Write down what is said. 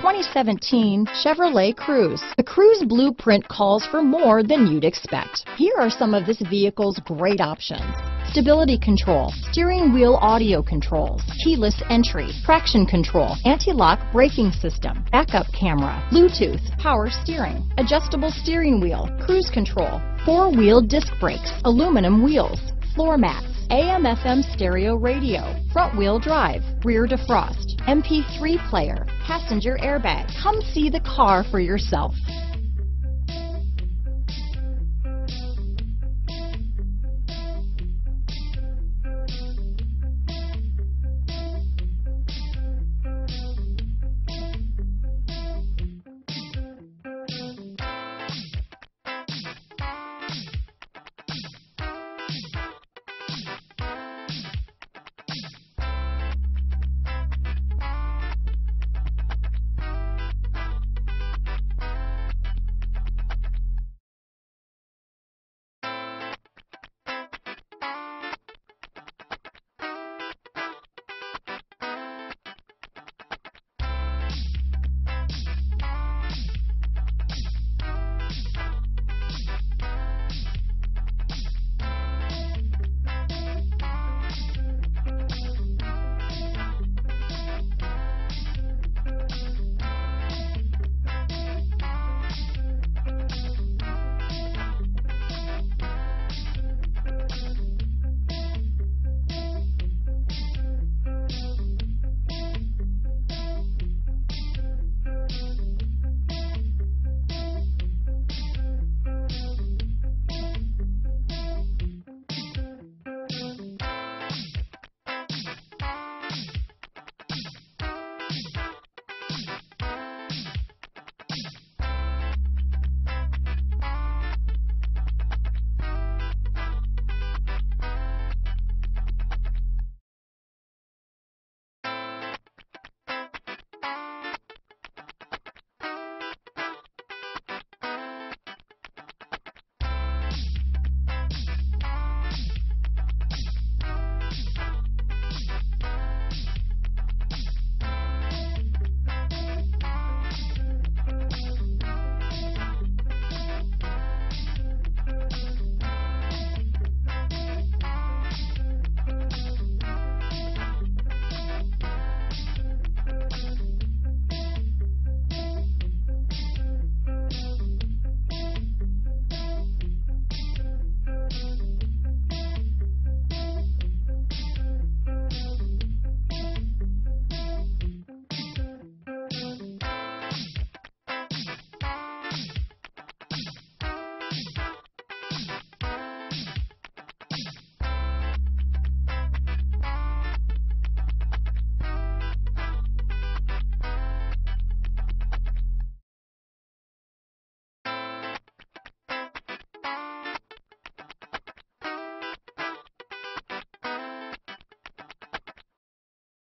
2017 Chevrolet Cruze. The Cruze blueprint calls for more than you'd expect. Here are some of this vehicle's great options stability control, steering wheel audio controls, keyless entry, traction control, anti-lock braking system, backup camera, Bluetooth, power steering, adjustable steering wheel, cruise control, four-wheel disc brakes, aluminum wheels, floor mats, AM FM stereo radio, front wheel drive, rear defrost, MP3 player, passenger airbag. Come see the car for yourself.